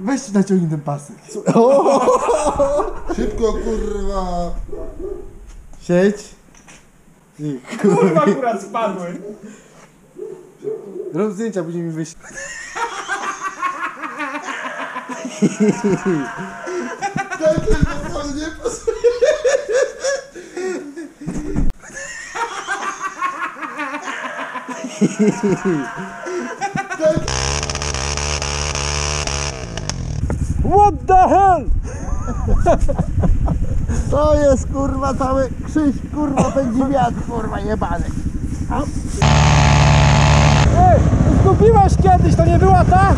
Weź naciągnij ten pasek. Szybko kurwa! Siedź. I Kurwa akurat spadły. Rób zdjęcia, później mi wyślij. Takie to nie pasuje! What the hell? To jest kurwa cały krzyż, kurwa będzie wiatr, kurwa jebany. Ej, zgubiłaś kiedyś, to nie była ta?